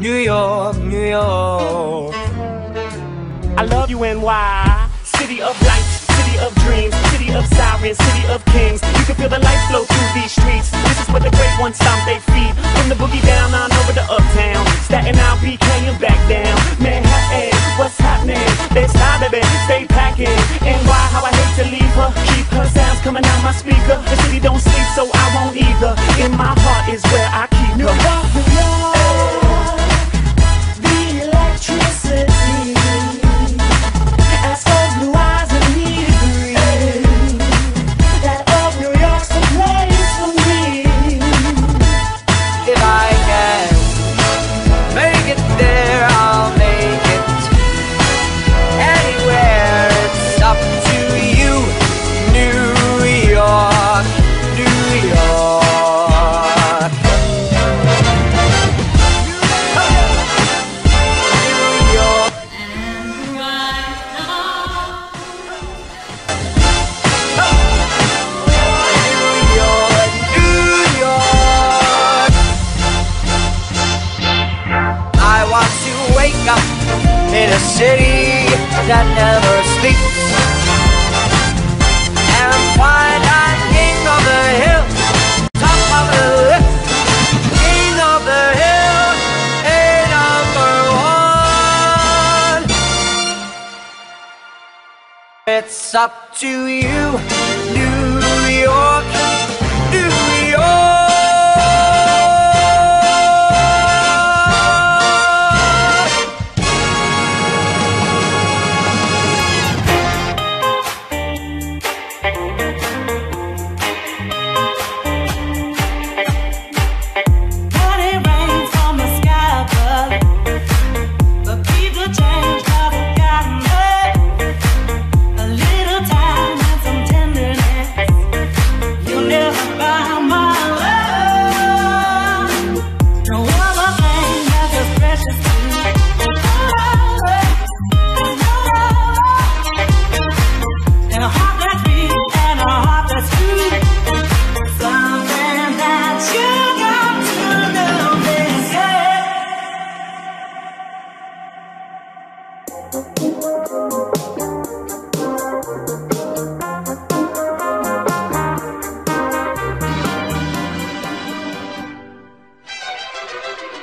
New York, New York. I love you, NY. City of lights, city of dreams, city of sirens, city of kings. You can feel the light flow through these streets. This is where the great ones stomp their feet. From the boogie down on over to uptown. Staten Island, BK, and back down. Manhattan, what's happening? Let's stop, baby, stay packing. NY, how I hate to leave her. Keep her sounds coming out my speaker. The city that never sleeps and find I'm king of the hill, top of the list, king of the hill, a number one. It's up to you, New York,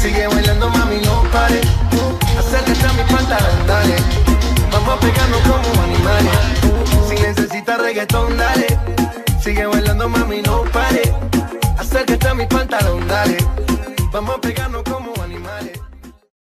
Sigue bailando, mami, no pare. Acércate a mi pantalón, dale. Vamos a pegarnos como animales. Si necesitas reggaetón, dale. Sigue bailando, mami, no pare. Acércate a mi pantalón, dale. Vamos a pegarnos como